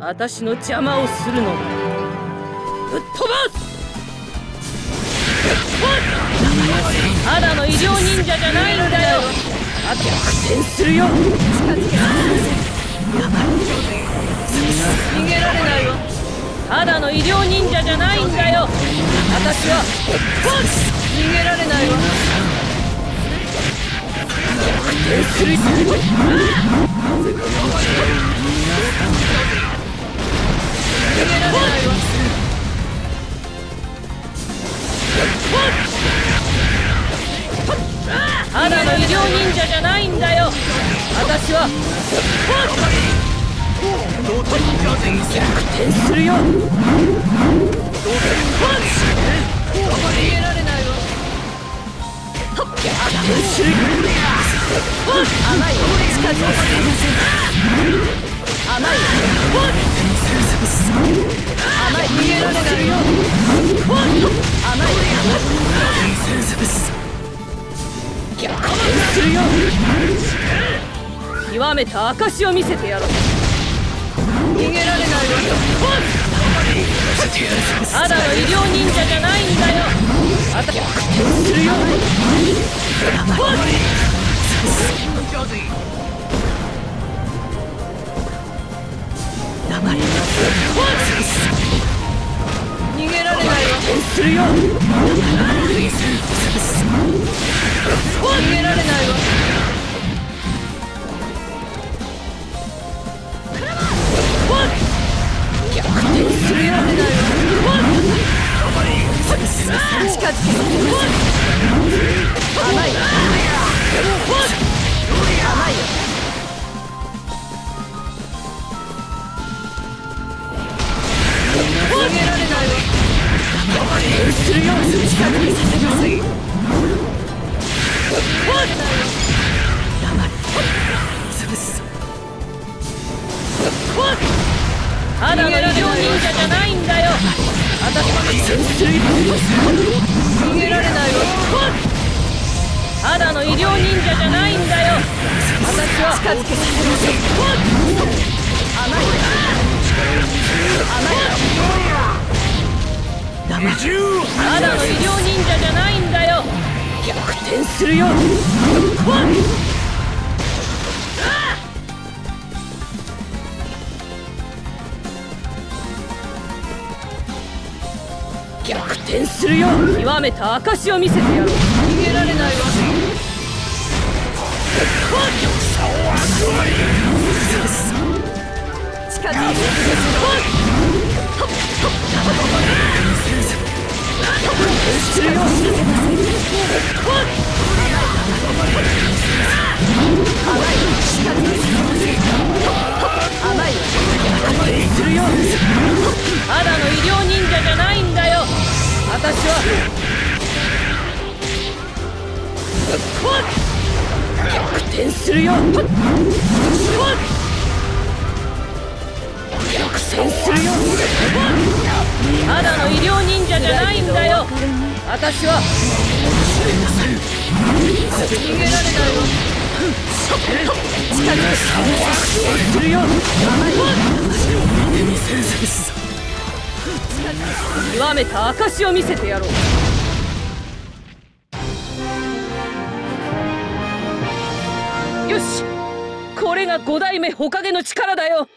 私の邪魔をするの。だぶっ飛ばす！ただの医療忍者じゃないんだよ。あ逆転するよ。逃げられないわただの医療忍者じゃないんだよ。私は逃げられないわ。逆転する逃医療忍者じゃないんだよ。私は。逆転するよ。逃げられないわ逆転する甘い甘いよ。甘い逃げられないよ。甘いするよ。極めた証を見せてやろう。逃げられないわただの医療忍者じゃないんだよ。あた逆転するよ黙れ逃げられないわするよ逃げられないわ。逆転するよ近づけ甘い甘いよ逃げられないわ。するよ近づけさせます逃げられ。ないわただの医療忍者じゃないんだよ私は近づけさせません甘い甘いただの医療忍者じゃないんだよ逆転するよ転するよ極めた証を見せてやろう逃げられないわ近づいてくるよ逆転するよ。逆転するよ。ただの医療忍者じゃないんだよ。私は。逃げられないわ近づくするよ。極めた証を見せてやろう。よし。これが五代目火影の力だよ。